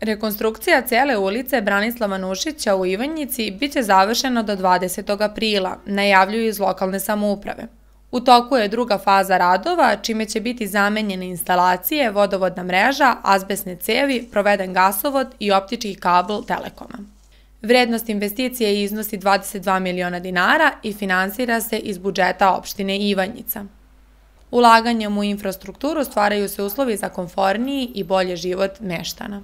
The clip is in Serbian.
Rekonstrukcija cele ulice Branislava Nušića u Ivanjici biće završena do 20. aprila, najavljuju iz lokalne samouprave. U toku je druga faza radova, čime će biti zamenjene instalacije, vodovodna mreža, azbesne cevi, proveden gasovod i optički kabel Telekoma. Vrednost investicije iznosi 22 miliona dinara i finansira se iz budžeta opštine Ivanjica. Ulaganjem u infrastrukturu stvaraju se uslovi za konforniji i bolje život meštana.